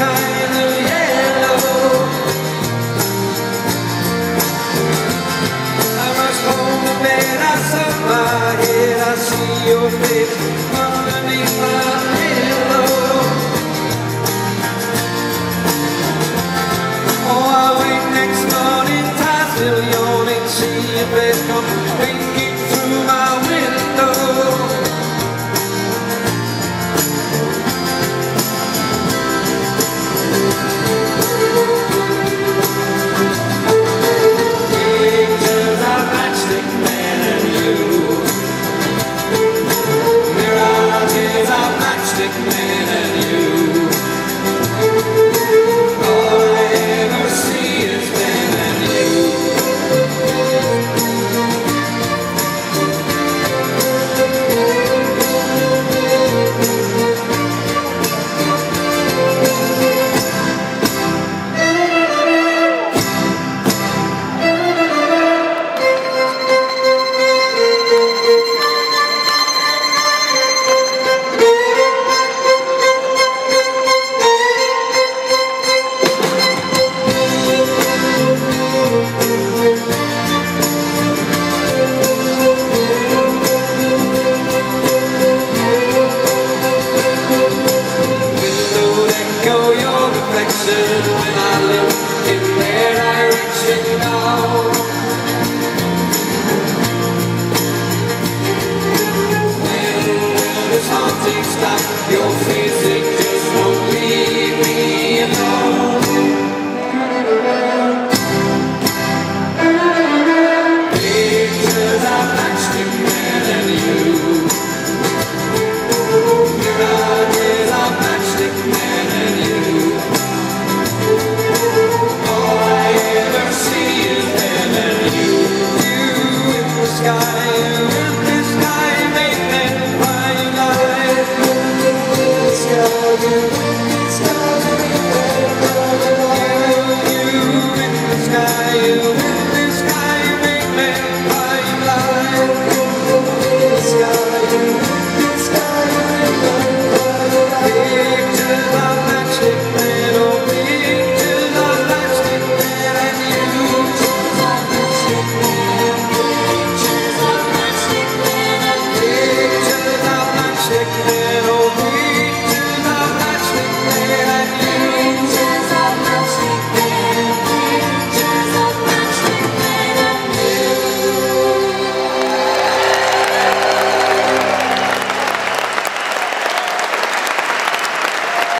kind of yellow I must home to I I see your face stood when I look in where I reach it now.